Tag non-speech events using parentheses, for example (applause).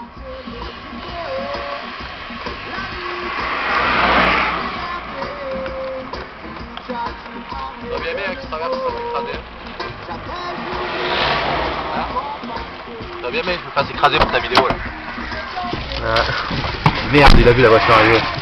Ça va bien bien qui traverse ça écraser. Hein Ça va bien bien qu'il me fasse écraser pour ta vidéo là. Ah. (laughs) Merde, il a vu la voiture arriver.